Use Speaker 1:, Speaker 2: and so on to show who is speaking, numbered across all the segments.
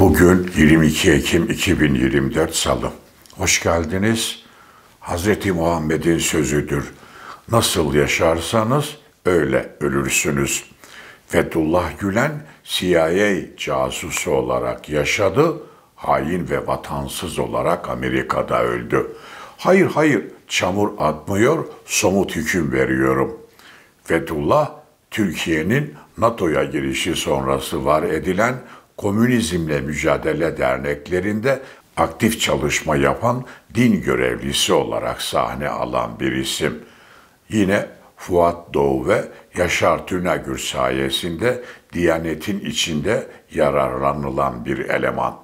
Speaker 1: Bugün 22 Ekim 2024 Salı. Hoş geldiniz. Hz. Muhammed'in sözüdür. Nasıl yaşarsanız öyle ölürsünüz. Fethullah Gülen CIA casusu olarak yaşadı, hain ve vatansız olarak Amerika'da öldü. Hayır hayır çamur atmıyor, somut hüküm veriyorum. Fethullah, Türkiye'nin NATO'ya girişi sonrası var edilen Komünizmle Mücadele Derneklerinde aktif çalışma yapan din görevlisi olarak sahne alan bir isim. Yine Fuat Doğu ve Yaşar Tünagür sayesinde Diyanet'in içinde yararlanılan bir eleman.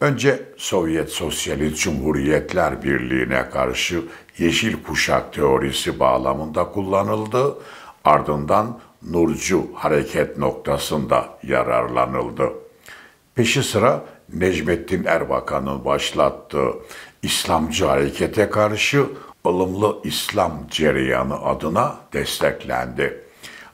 Speaker 1: Önce Sovyet Sosyalist Cumhuriyetler Birliği'ne karşı yeşil kuşak teorisi bağlamında kullanıldı, ardından Nurcu hareket noktasında yararlanıldı. Peşi sıra Necmettin Erbakan'ın başlattığı İslamcı harekete karşı ılımlı İslam cereyanı adına desteklendi.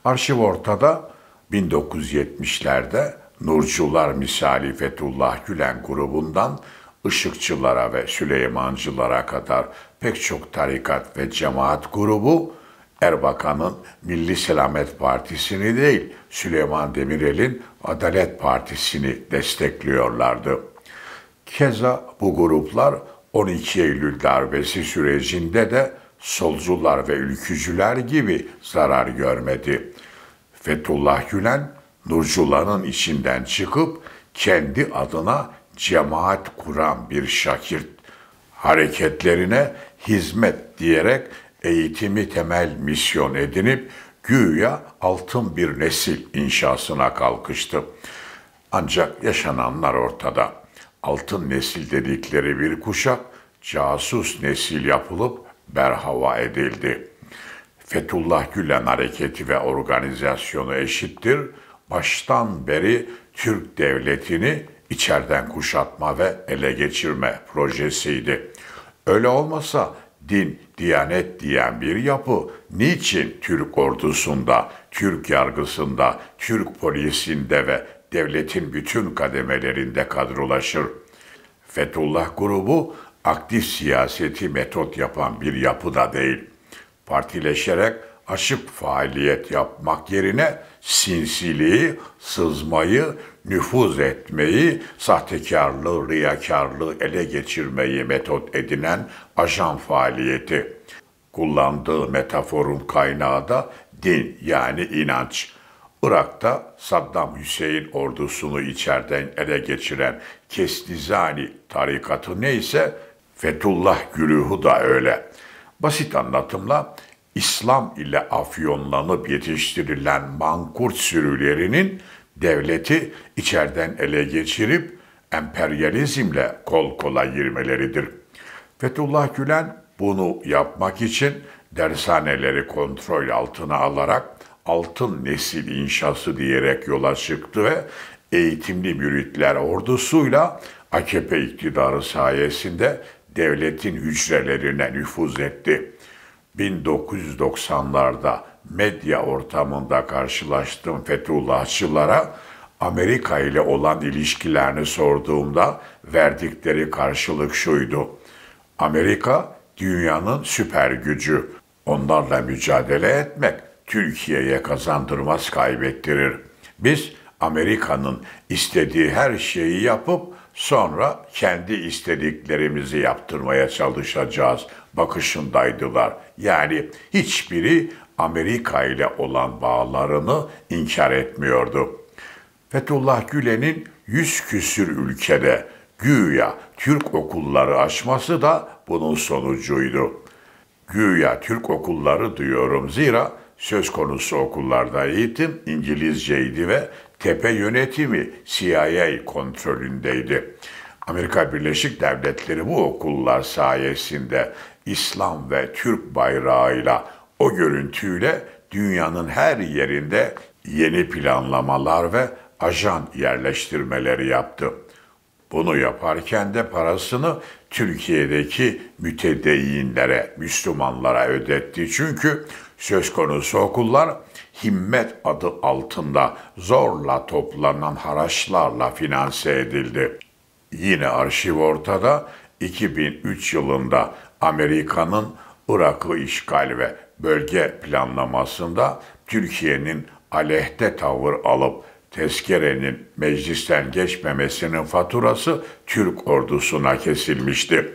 Speaker 1: Arşiv ortada 1970'lerde Nurcular misali Fethullah Gülen grubundan Işıkçılara ve Süleymancılara kadar pek çok tarikat ve cemaat grubu Erbakan'ın Milli Selamet Partisi'ni değil, Süleyman Demirel'in Adalet Partisi'ni destekliyorlardı. Keza bu gruplar 12 Eylül darbesi sürecinde de solcular ve ülkücüler gibi zarar görmedi. Fethullah Gülen, Nurcuların içinden çıkıp kendi adına cemaat kuran bir şakirt hareketlerine hizmet diyerek eğitimi temel misyon edinip güya altın bir nesil inşasına kalkıştı. Ancak yaşananlar ortada. Altın nesil dedikleri bir kuşak casus nesil yapılıp berhava edildi. Fethullah Gülen hareketi ve organizasyonu eşittir. Baştan beri Türk devletini içeriden kuşatma ve ele geçirme projesiydi. Öyle olmasa din, diyanet diyen bir yapı niçin Türk ordusunda, Türk yargısında, Türk polisinde ve devletin bütün kademelerinde kadrolaşır? Fethullah grubu aktif siyaseti metot yapan bir yapı da değil. Partileşerek açık faaliyet yapmak yerine sinsiliği, sızmayı, nüfuz etmeyi, sahtekarlığı, riyakarlığı ele geçirmeyi metot edinen ajan faaliyeti. Kullandığı metaforun kaynağı da din yani inanç. Irak'ta Saddam Hüseyin ordusunu içeriden ele geçiren Kestizani tarikatı neyse Fethullah güruhu da öyle. Basit anlatımla İslam ile afyonlanıp yetiştirilen mankurt sürülerinin devleti içeriden ele geçirip emperyalizmle kol kola girmeleridir. Fethullah Gülen bunu yapmak için dershaneleri kontrol altına alarak altın nesil inşası diyerek yola çıktı ve eğitimli müritler ordusuyla AKP iktidarı sayesinde devletin hücrelerine nüfuz etti. 1990'larda medya ortamında karşılaştığım Fethullahçılara Amerika ile olan ilişkilerini sorduğumda verdikleri karşılık şuydu. Amerika dünyanın süper gücü. Onlarla mücadele etmek Türkiye'ye kazandırmaz kaybettirir. Biz Amerika'nın istediği her şeyi yapıp sonra kendi istediklerimizi yaptırmaya çalışacağız bakışındaydılar. Yani hiçbiri Amerika ile olan bağlarını inkar etmiyordu. Fethullah Gülen'in yüz küsür ülkede güya Türk okulları açması da bunun sonucuydu. Güya Türk okulları diyorum zira söz konusu okullarda eğitim İngilizceydi ve tepe yönetimi CIA kontrolündeydi. Amerika Birleşik Devletleri bu okullar sayesinde İslam ve Türk bayrağıyla o görüntüyle dünyanın her yerinde yeni planlamalar ve ajan yerleştirmeleri yaptı. Bunu yaparken de parasını Türkiye'deki mütedeyyinlere, Müslümanlara ödetti. Çünkü söz konusu okullar himmet adı altında zorla toplanan haraçlarla finanse edildi. Yine arşiv ortada 2003 yılında Amerika'nın Irak'ı işgal ve bölge planlamasında Türkiye'nin aleyhte tavır alıp tezkerenin meclisten geçmemesinin faturası Türk ordusuna kesilmişti.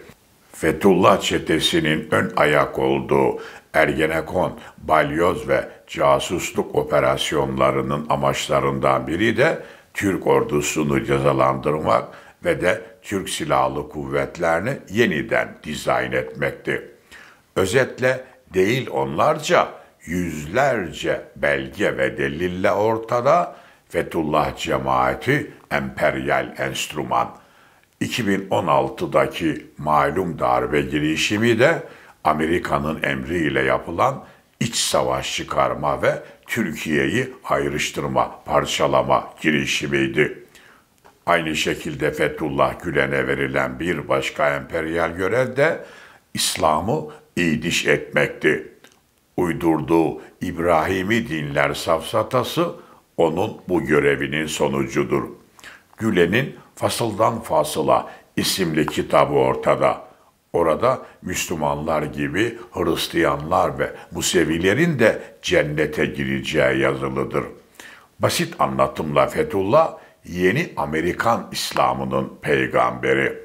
Speaker 1: Fethullah çetesinin ön ayak olduğu Ergenekon, balyoz ve casusluk operasyonlarının amaçlarından biri de Türk ordusunu cezalandırmak ve de Türk Silahlı Kuvvetlerini yeniden dizayn etmekti. Özetle değil onlarca, yüzlerce belge ve delille ortada Fethullah cemaati emperyal enstrüman. 2016'daki malum darbe girişimi de Amerika'nın emriyle yapılan iç savaş çıkarma ve Türkiye'yi ayrıştırma, parçalama girişimiydi. Aynı şekilde Fethullah Gülen'e verilen bir başka emperyal görev de İslam'ı idiş etmekti. Uydurduğu İbrahimi dinler safsatası onun bu görevinin sonucudur. Gülen'in Fasıldan Fasıla isimli kitabı ortada. Orada Müslümanlar gibi Hristiyanlar ve Musevilerin de cennete gireceği yazılıdır. Basit anlatımla Fethullah yeni Amerikan İslam'ının peygamberi.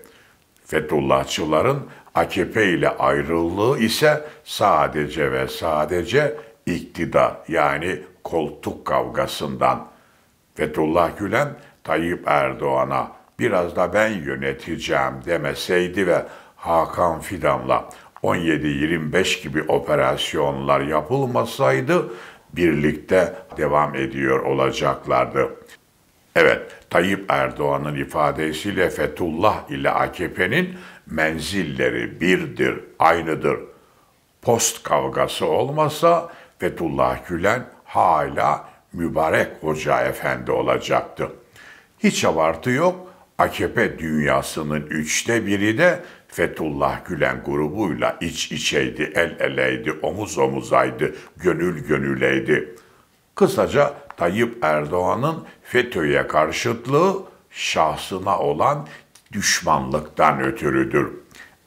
Speaker 1: Fethullahçıların AKP ile ayrılığı ise sadece ve sadece iktidar yani koltuk kavgasından. Fethullah Gülen Tayyip Erdoğan'a biraz da ben yöneteceğim demeseydi ve Hakan Fidan'la 17-25 gibi operasyonlar yapılmasaydı birlikte devam ediyor olacaklardı. Evet, Tayyip Erdoğan'ın ifadesiyle Fethullah ile AKP'nin menzilleri birdir, aynıdır. Post kavgası olmasa Fethullah Gülen hala mübarek hoca efendi olacaktı. Hiç abartı yok, AKP dünyasının üçte biri de Fethullah Gülen grubuyla iç içeydi, el eleydi, omuz omuzaydı, gönül gönüleydi. Kısaca Tayyip Erdoğan'ın FETÖ'ye karşıtlığı şahsına olan düşmanlıktan ötürüdür.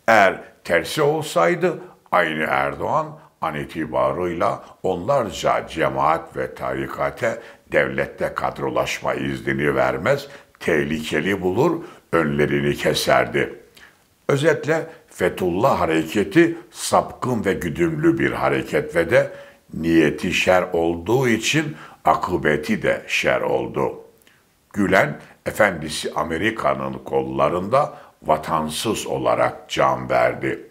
Speaker 1: Eğer tersi olsaydı aynı Erdoğan an itibarıyla onlarca cemaat ve tarikate devlette kadrolaşma iznini vermez, tehlikeli bulur, önlerini keserdi. Özetle Fethullah hareketi sapkın ve güdümlü bir hareket ve de niyeti şer olduğu için akıbeti de şer oldu. Gülen, efendisi Amerika'nın kollarında vatansız olarak can verdi.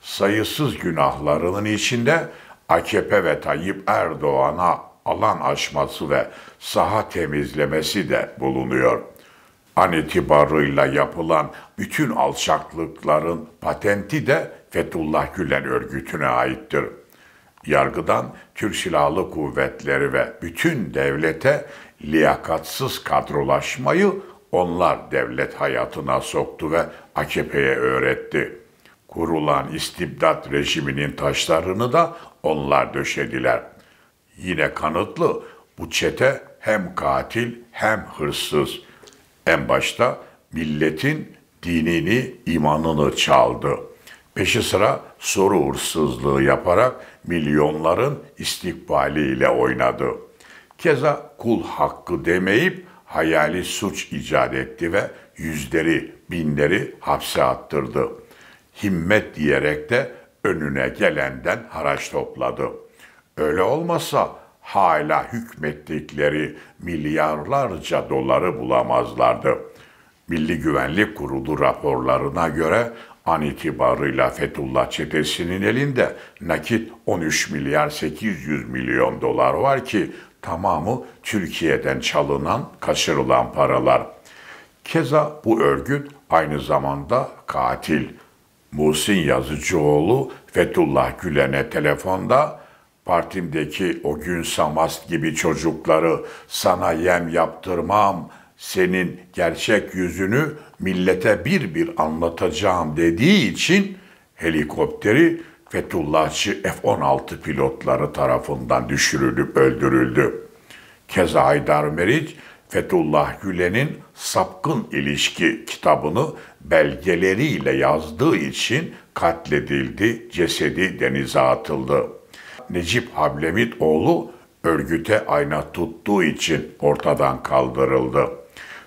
Speaker 1: Sayısız günahlarının içinde AKP ve Tayyip Erdoğan'a alan açması ve saha temizlemesi de bulunuyor. An itibarıyla yapılan bütün alçaklıkların patenti de Fethullah Gülen örgütüne aittir. Yargıdan Türk Silahlı Kuvvetleri ve bütün devlete liyakatsız kadrolaşmayı onlar devlet hayatına soktu ve AKP'ye öğretti. Kurulan istibdat rejiminin taşlarını da onlar döşediler. Yine kanıtlı bu çete hem katil hem hırsız. En başta milletin dinini, imanını çaldı. Peşi sıra soru hırsızlığı yaparak milyonların istikbaliyle oynadı. Keza kul hakkı demeyip hayali suç icat etti ve yüzleri, binleri hapse attırdı. Himmet diyerek de önüne gelenden haraç topladı. Öyle olmasa hala hükmettikleri milyarlarca doları bulamazlardı. Milli Güvenlik Kurulu raporlarına göre an itibarıyla Fethullah çetesinin elinde nakit 13 milyar 800 milyon dolar var ki tamamı Türkiye'den çalınan, kaçırılan paralar. Keza bu örgüt aynı zamanda katil. Muhsin Yazıcıoğlu Fethullah Gülen'e telefonda partimdeki o gün Samast gibi çocukları sana yem yaptırmam, senin gerçek yüzünü millete bir bir anlatacağım dediği için helikopteri Fethullahçı F-16 pilotları tarafından düşürülüp öldürüldü. Keza Haydar Meriç, Fethullah Gülen'in Sapkın İlişki kitabını belgeleriyle yazdığı için katledildi, cesedi denize atıldı. Necip Hablemit oğlu örgüte ayna tuttuğu için ortadan kaldırıldı.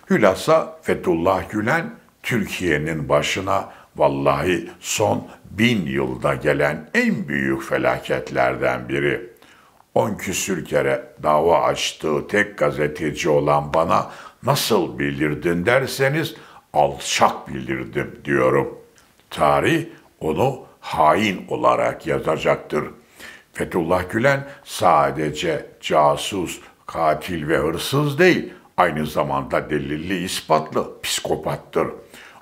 Speaker 1: Hülasa Fethullah Gülen Türkiye'nin başına vallahi son bin yılda gelen en büyük felaketlerden biri. On küsür kere dava açtığı tek gazeteci olan bana nasıl bilirdin derseniz alçak bilirdim diyorum. Tarih onu hain olarak yazacaktır. Fethullah Gülen sadece casus, katil ve hırsız değil, aynı zamanda delilli ispatlı psikopattır.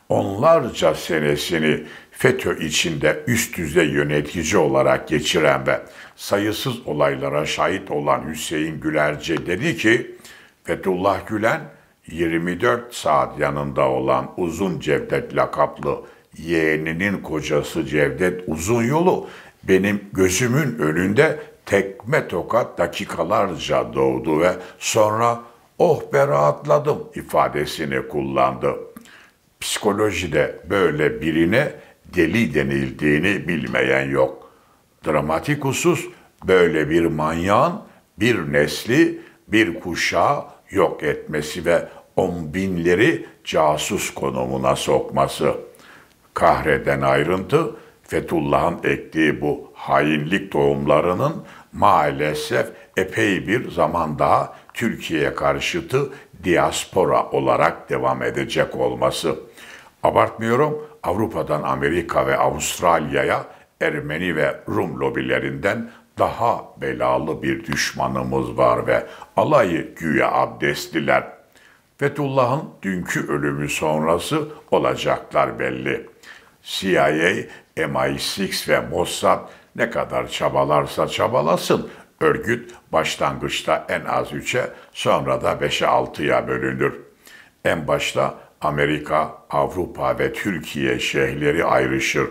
Speaker 1: Onlarca senesini FETÖ içinde üst düzey yönetici olarak geçiren ve sayısız olaylara şahit olan Hüseyin Gülerce dedi ki, Fethullah Gülen 24 saat yanında olan Uzun Cevdet lakaplı yeğeninin kocası Cevdet Uzun Yolu benim gözümün önünde tekme tokat dakikalarca doğdu ve sonra oh be rahatladım ifadesini kullandı. Psikolojide böyle birine deli denildiğini bilmeyen yok. Dramatik husus böyle bir manyağın bir nesli, bir kuşağı yok etmesi ve on binleri casus konumuna sokması. Kahreden ayrıntı Fethullah'ın ektiği bu hainlik tohumlarının maalesef epey bir zaman daha Türkiye karşıtı diaspora olarak devam edecek olması. Abartmıyorum, Avrupa'dan Amerika ve Avustralya'ya Ermeni ve Rum lobilerinden daha belalı bir düşmanımız var ve alayı güya abdestliler. Fethullah'ın dünkü ölümü sonrası olacaklar belli. CIA, MI6 ve Mossad ne kadar çabalarsa çabalasın, örgüt başlangıçta en az 3'e sonra da 5'e 6'ya bölünür. En başta Amerika, Avrupa ve Türkiye şehirleri ayrışır.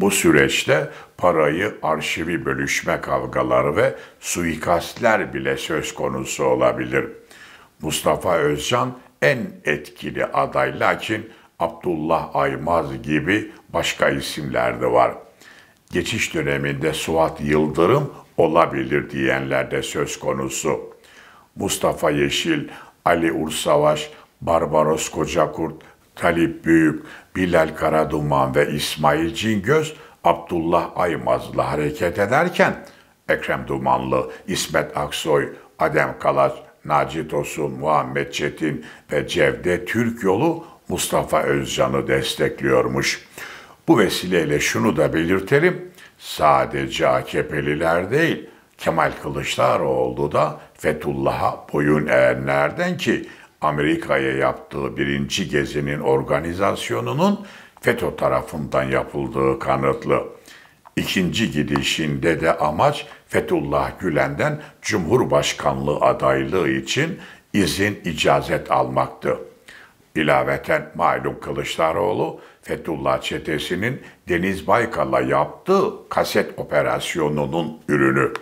Speaker 1: Bu süreçte parayı arşivi bölüşme kavgaları ve suikastler bile söz konusu olabilir. Mustafa Özcan en etkili aday lakin Abdullah Aymaz gibi başka isimler de var. Geçiş döneminde Suat Yıldırım olabilir diyenler de söz konusu. Mustafa Yeşil, Ali Ursavaş, Barbaros Kocakurt, Talip Büyük, Bilal Karaduman ve İsmail Cingöz Abdullah Aymaz'la hareket ederken Ekrem Dumanlı, İsmet Aksoy, Adem Kalaç, Naci Tosun, Muhammed Çetin ve Cevdet Türk yolu Mustafa Özcan'ı destekliyormuş. Bu vesileyle şunu da belirtelim. Sadece AKP'liler değil, Kemal Kılıçdaroğlu da Fethullah'a boyun eğenlerden ki Amerika'ya yaptığı birinci gezinin organizasyonunun FETÖ tarafından yapıldığı kanıtlı. İkinci gidişinde de amaç Fethullah Gülen'den Cumhurbaşkanlığı adaylığı için izin icazet almaktı. İlaveten malum Kılıçdaroğlu, Fethullah çetesinin Deniz Baykal'a yaptığı kaset operasyonunun ürünü.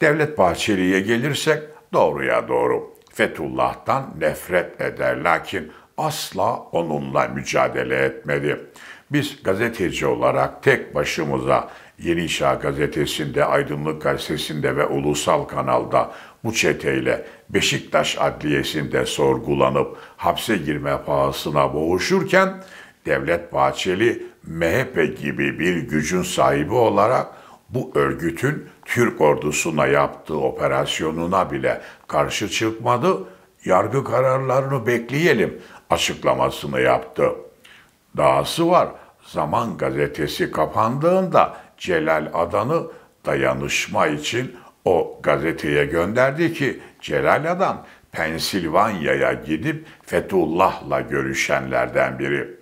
Speaker 1: Devlet Bahçeli'ye gelirsek doğruya doğru. Fethullah'tan nefret eder lakin asla onunla mücadele etmedi. Biz gazeteci olarak tek başımıza Yeni Şah gazetesinde, Aydınlık gazetesinde ve ulusal kanalda bu çeteyle Beşiktaş Adliyesi'nde sorgulanıp hapse girme pahasına boğuşurken Devlet Bahçeli MHP gibi bir gücün sahibi olarak bu örgütün Türk ordusuna yaptığı operasyonuna bile karşı çıkmadı. Yargı kararlarını bekleyelim açıklamasını yaptı. Dahası var. Zaman gazetesi kapandığında Celal Adan'ı dayanışma için o gazeteye gönderdi ki Celal Adan Pensilvanya'ya gidip Fethullah'la görüşenlerden biri.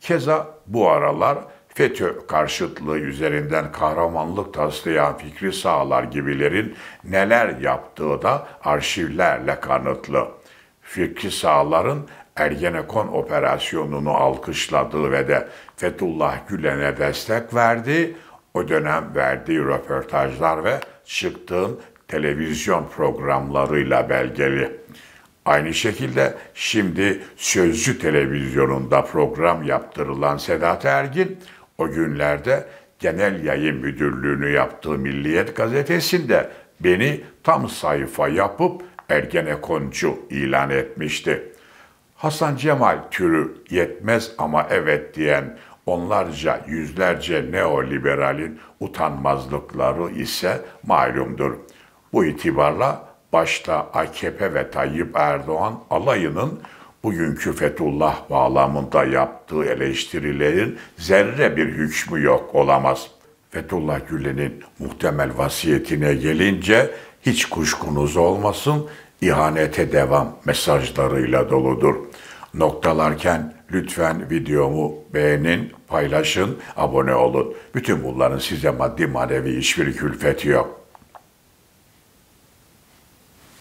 Speaker 1: Keza bu aralar FETÖ karşıtlığı üzerinden kahramanlık taslayan Fikri Sağlar gibilerin neler yaptığı da arşivlerle kanıtlı. Fikri Sağlar'ın Ergenekon operasyonunu alkışladığı ve de Fethullah Gülen'e destek verdi, o dönem verdiği röportajlar ve çıktığın televizyon programlarıyla belgeli. Aynı şekilde şimdi Sözcü televizyonunda program yaptırılan Sedat Ergin o günlerde genel yayın müdürlüğünü yaptığı Milliyet gazetesinde beni tam sayfa yapıp Ergenekoncu ilan etmişti. Hasan Cemal türü yetmez ama evet diyen onlarca yüzlerce neoliberalin utanmazlıkları ise malumdur. Bu itibarla başta AKP ve Tayyip Erdoğan alayının bugünkü Fethullah bağlamında yaptığı eleştirilerin zerre bir hükmü yok olamaz. Fethullah Gülen'in muhtemel vasiyetine gelince hiç kuşkunuz olmasın, ihanete devam mesajlarıyla doludur. Noktalarken lütfen videomu beğenin, paylaşın, abone olun. Bütün bunların size maddi manevi hiçbir külfeti yok.